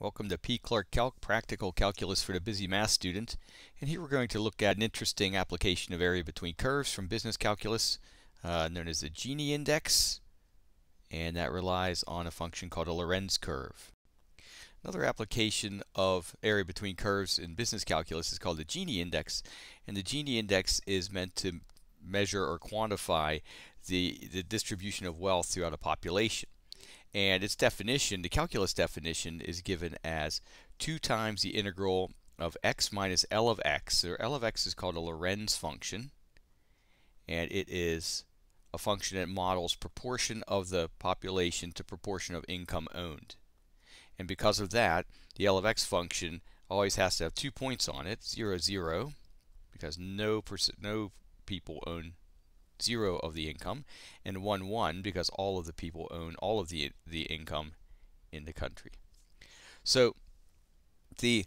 Welcome to P. Clark Calc, Practical Calculus for the Busy Math Student. And here we're going to look at an interesting application of area between curves from business calculus uh, known as the Gini index. And that relies on a function called a Lorenz curve. Another application of area between curves in business calculus is called the Gini index. And the Gini index is meant to measure or quantify the, the distribution of wealth throughout a population. And its definition, the calculus definition, is given as 2 times the integral of x minus L of x. So L of x is called a Lorenz function. And it is a function that models proportion of the population to proportion of income owned. And because of that, the L of x function always has to have two points on it, 0, 0, because no, no people own zero of the income, and 1 1 because all of the people own all of the, the income in the country. So the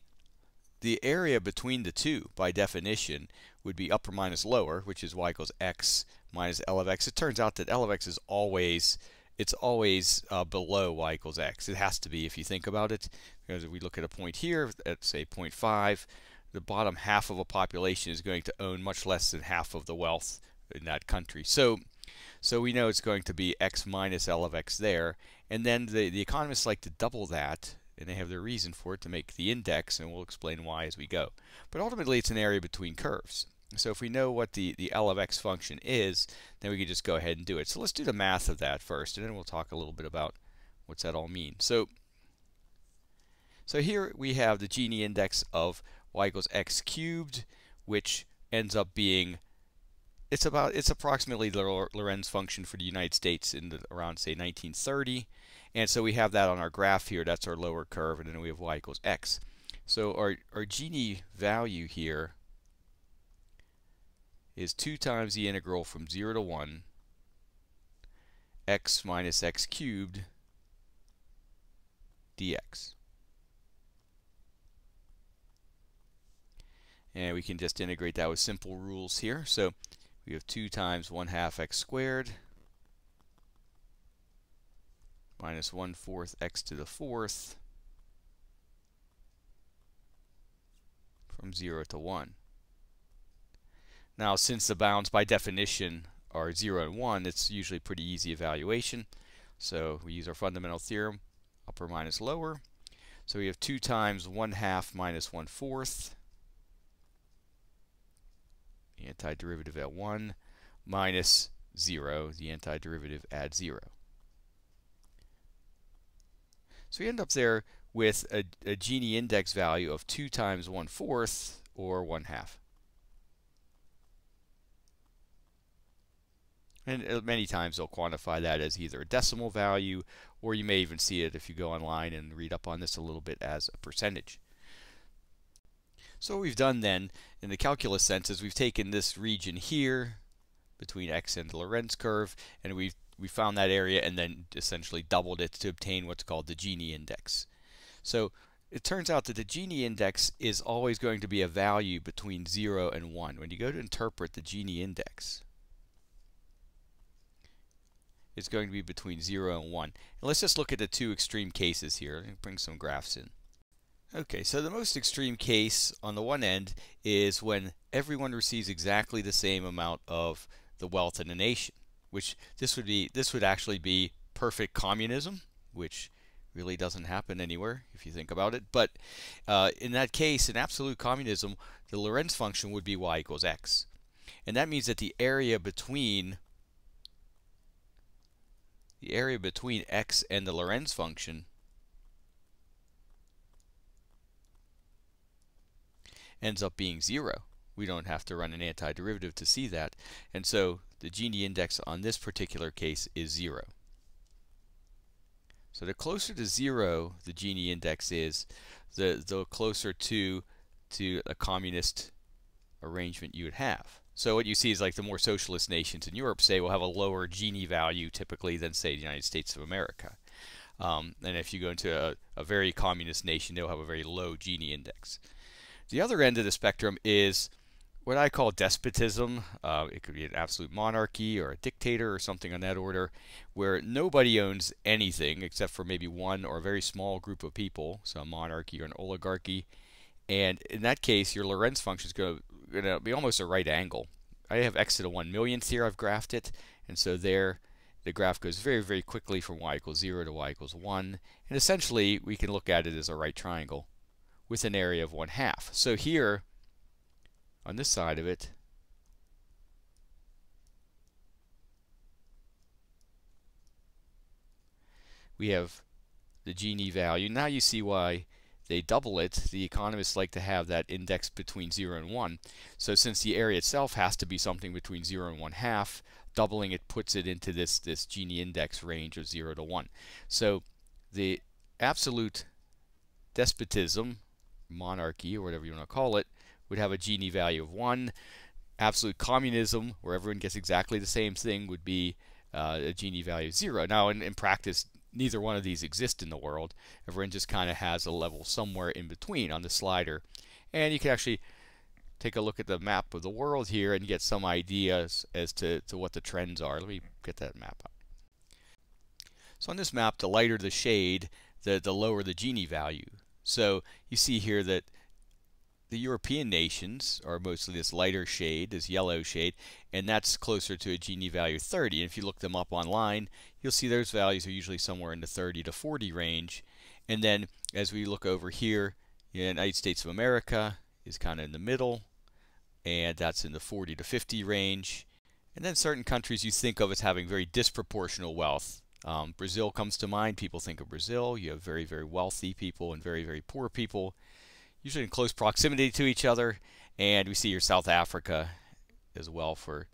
the area between the two, by definition, would be upper minus lower, which is y equals x minus L of x. It turns out that L of x is always it's always uh, below y equals x. It has to be if you think about it. Because if we look at a point here at say 0.5, the bottom half of a population is going to own much less than half of the wealth in that country. So, so we know it's going to be x minus L of x there. And then the, the economists like to double that, and they have their reason for it to make the index, and we'll explain why as we go. But ultimately, it's an area between curves. So if we know what the, the L of x function is, then we can just go ahead and do it. So let's do the math of that first, and then we'll talk a little bit about what's that all mean. So, so here we have the Gini index of y equals x cubed, which ends up being it's about it's approximately the Lorenz function for the United States in the, around say 1930 and so we have that on our graph here. That's our lower curve and then we have y equals x. So our, our Gini value here is 2 times the integral from 0 to 1 x minus x cubed dx. And we can just integrate that with simple rules here. So we have 2 times 1 half x squared minus 1 fourth x to the fourth from 0 to 1. Now since the bounds by definition are 0 and 1, it's usually pretty easy evaluation. So we use our fundamental theorem, upper minus lower. So we have 2 times 1 half minus 1 fourth antiderivative at 1 minus 0, the antiderivative at 0. So we end up there with a, a Gini index value of 2 times 1 fourth or 1 half. And uh, many times they'll quantify that as either a decimal value or you may even see it if you go online and read up on this a little bit as a percentage. So what we've done then in the calculus sense is we've taken this region here between x and the Lorenz curve and we've we found that area and then essentially doubled it to obtain what's called the Gini index. So it turns out that the Gini index is always going to be a value between 0 and 1. When you go to interpret the Gini index, it's going to be between 0 and 1. And let's just look at the two extreme cases here. Let me bring some graphs in. Okay, so the most extreme case on the one end is when everyone receives exactly the same amount of the wealth in a nation, which this would be this would actually be perfect communism, which really doesn't happen anywhere if you think about it. But uh, in that case, in absolute communism, the Lorenz function would be y equals x. And that means that the area between the area between x and the Lorenz function ends up being zero. We don't have to run an antiderivative to see that. And so the Gini index on this particular case is zero. So the closer to zero the Gini index is, the, the closer to, to a communist arrangement you would have. So what you see is like the more socialist nations in Europe say will have a lower Gini value typically than say the United States of America. Um, and if you go into a, a very communist nation, they'll have a very low Gini index. The other end of the spectrum is what I call despotism. Uh, it could be an absolute monarchy or a dictator or something on that order, where nobody owns anything except for maybe one or a very small group of people, so a monarchy or an oligarchy. And in that case, your Lorenz function is going to be almost a right angle. I have x to the 1 millionth here, I've graphed it, and so there the graph goes very, very quickly from y equals 0 to y equals 1. And essentially, we can look at it as a right triangle with an area of 1 half. So here, on this side of it, we have the Gini value. Now you see why they double it. The economists like to have that index between 0 and 1. So since the area itself has to be something between 0 and 1 half, doubling it puts it into this, this Gini index range of 0 to 1. So the absolute despotism, monarchy, or whatever you want to call it, would have a Gini value of 1. Absolute communism, where everyone gets exactly the same thing, would be uh, a Gini value of 0. Now, in, in practice, neither one of these exist in the world. Everyone just kind of has a level somewhere in between on the slider. And you can actually take a look at the map of the world here and get some ideas as to, to what the trends are. Let me get that map up. So on this map, the lighter the shade, the, the lower the Gini value. So you see here that the European nations are mostly this lighter shade, this yellow shade, and that's closer to a Gini value 30. And if you look them up online, you'll see those values are usually somewhere in the 30 to 40 range. And then as we look over here, the United States of America is kind of in the middle and that's in the 40 to 50 range. And then certain countries you think of as having very disproportional wealth. Um, Brazil comes to mind. People think of Brazil. You have very, very wealthy people and very, very poor people, usually in close proximity to each other. And we see your South Africa as well for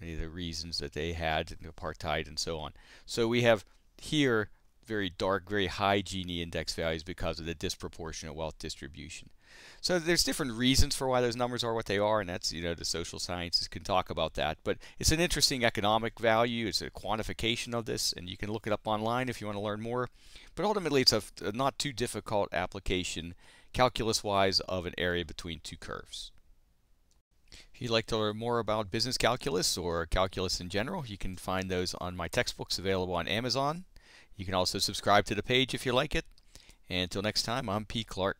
many of the reasons that they had, apartheid and so on. So we have here very dark, very high Gini index values because of the disproportionate wealth distribution. So there's different reasons for why those numbers are what they are, and that's, you know, the social sciences can talk about that. But it's an interesting economic value. It's a quantification of this, and you can look it up online if you want to learn more. But ultimately, it's a, a not too difficult application, calculus-wise, of an area between two curves. If you'd like to learn more about business calculus or calculus in general, you can find those on my textbooks available on Amazon. You can also subscribe to the page if you like it. And until next time, I'm P. Clark.